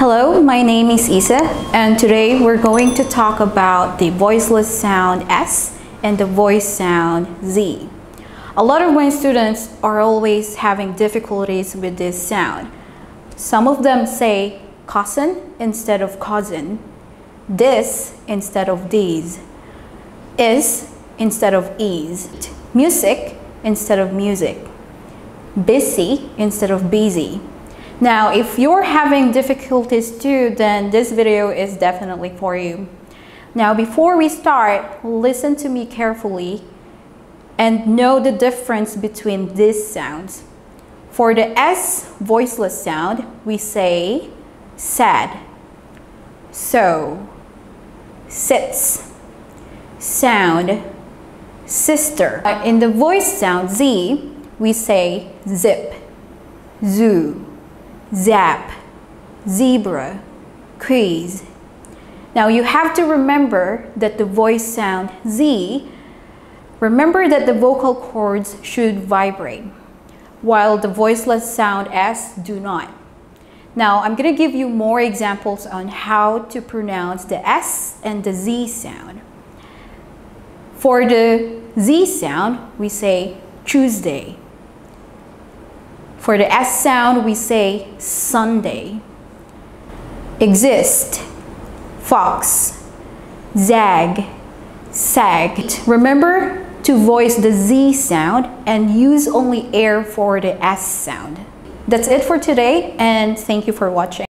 Hello, my name is Isa and today we're going to talk about the voiceless sound S and the voice sound Z. A lot of my students are always having difficulties with this sound. Some of them say cousin instead of cousin, this instead of these, is instead of is, music instead of music, busy instead of busy. Now, if you're having difficulties too, then this video is definitely for you. Now, before we start, listen to me carefully and know the difference between these sounds. For the S voiceless sound, we say sad, so, sits, sound, sister. In the voice sound Z, we say zip, zoo, zap, zebra, quiz. Now you have to remember that the voice sound Z, remember that the vocal cords should vibrate, while the voiceless sound S do not. Now I'm going to give you more examples on how to pronounce the S and the Z sound. For the Z sound, we say Tuesday. For the S sound, we say Sunday. Exist, fox, zag, sag. Remember to voice the Z sound and use only air for the S sound. That's it for today and thank you for watching.